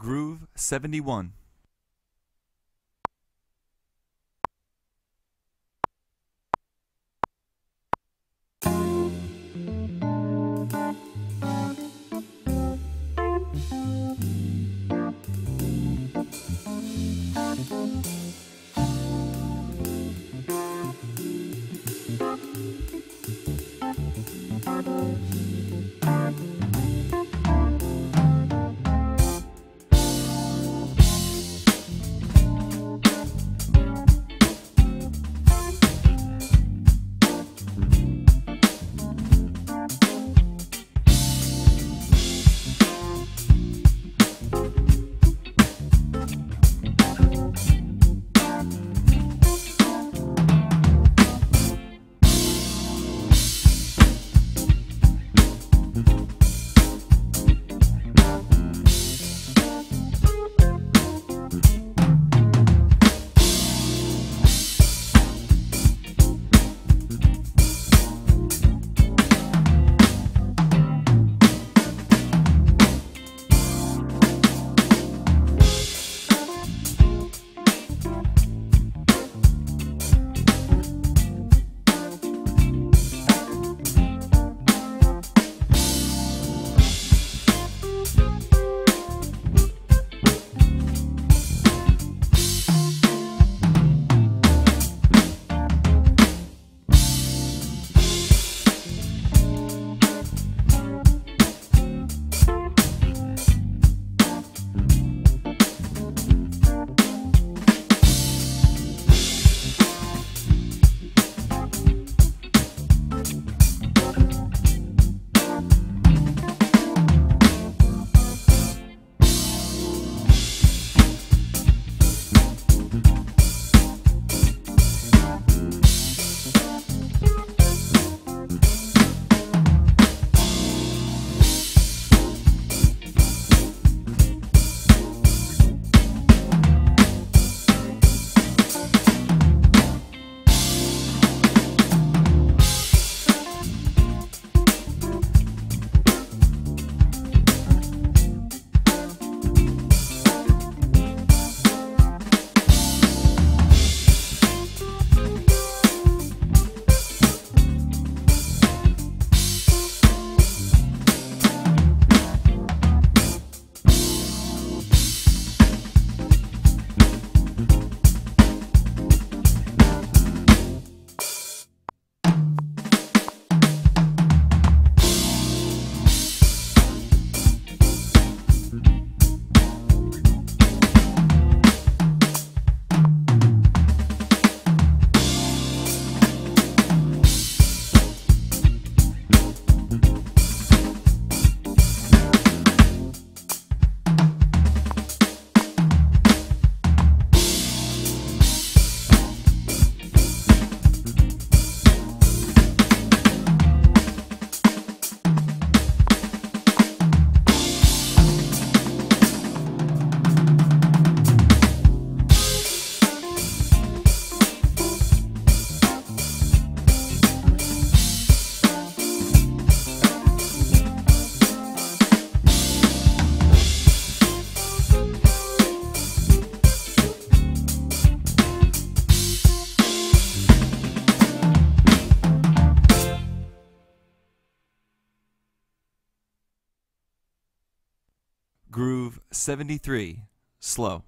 Groove 71. Groove 73. Slow.